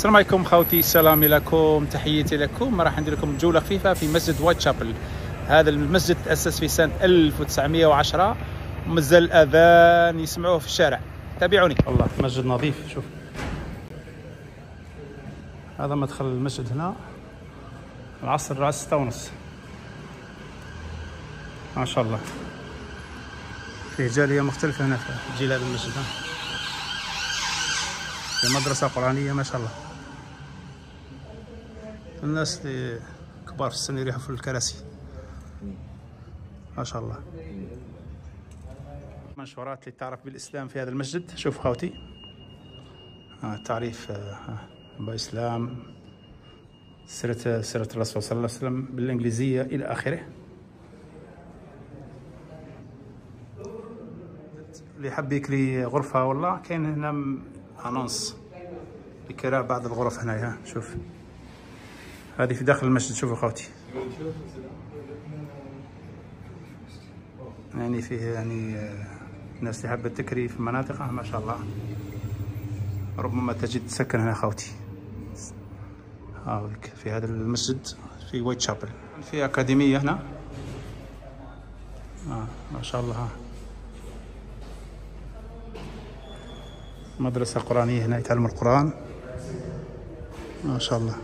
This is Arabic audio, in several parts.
السلام عليكم خوتي سلامي لكم تحياتي لكم. راح ندير لكم جولة خفيفه في مسجد وايت شابل هذا المسجد تاسس في سنة 1910 ومازال الاذان يسمعوه في الشارع. تابعوني. والله مسجد نظيف شوف. هذا مدخل المسجد هنا. العصر الساعة 6 ونص ما شاء الله. فيه جالية مختلفة هنا في جلال المسجد ها؟ في مدرسة قرآنية ما شاء الله. الناس اللي كبار في السن يريحوا في الكراسي. ما شاء الله. منشورات اللي تعرف بالإسلام في هذا المسجد. شوف خوتي. آه تعريف آه بالإسلام سيرة سيرة الرسول صلى الله عليه وسلم بالإنجليزية إلى آخره. اللي حب يكري غرفة والله كاين هنا annonce لكراء بعض الغرف هنا ها شوف. هذه في داخل المسجد. شوفوا خوتي. يعني فيه يعني آه، الناس اللي حابة تكري في مناطقها ما شاء الله. ربما تجد سكن هنا خوتي. هاولك في هذا المسجد في وايت شابل في أكاديمية هنا. آه ما شاء الله. ها مدرسة قرآنية هنا يتعلم القرآن. ما شاء الله.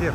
here.